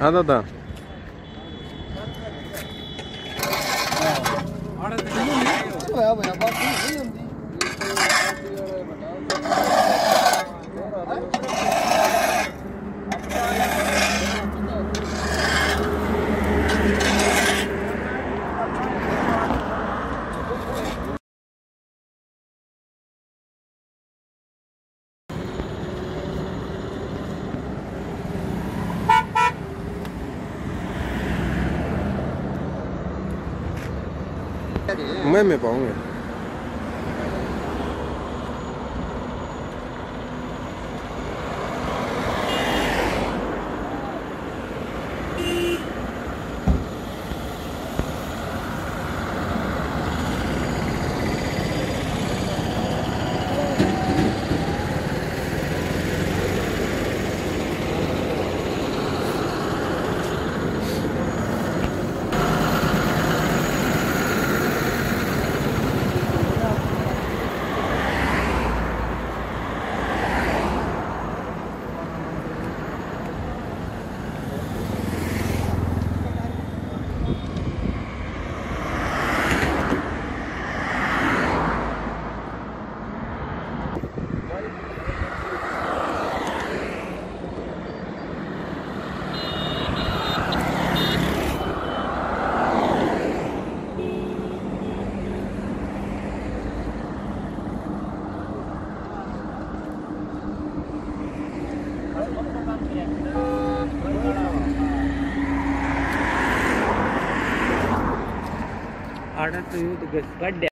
Ah, Dadá. Ah, Dadá. 我没买苞 harder to you to get cut.